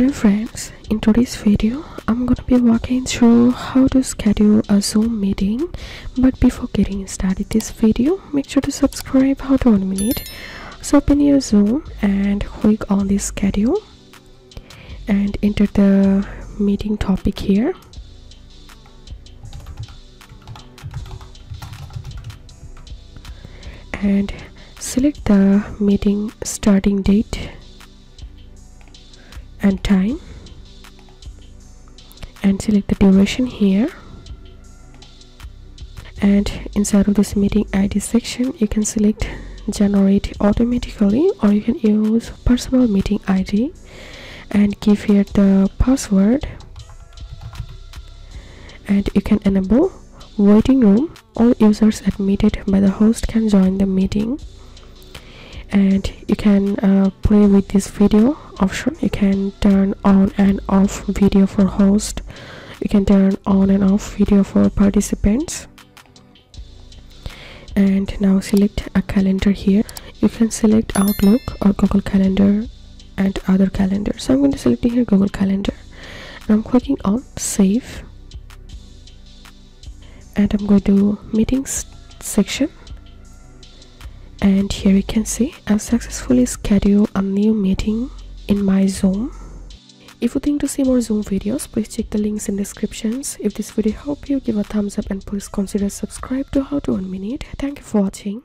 hello friends in today's video i'm going to be walking through how to schedule a zoom meeting. But before getting started this video make sure to subscribe How to 1 Minute. So open your zoom and click on the schedule and enter the meeting topic here. And select the meeting starting date and time. And select the duration here. And inside of this meeting id section you can select generate automatically or you can use personal meeting id and give here the password. And you can enable waiting room. All users admitted by the host can join the meeting. And you can uh, play with this video option you can turn on and off video for host. You can turn on and off video for participants. And now select a calendar here. You can select outlook or google calendar and other calendar so i'm going to select here google calendar. And i'm clicking on save. And i'm going to meetings section. And here you can see I've successfully scheduled a new meeting in my Zoom. If you think to see more Zoom videos, please check the links in descriptions. If this video helped you, give a thumbs up and please consider subscribe to How to 1 Minute. Thank you for watching.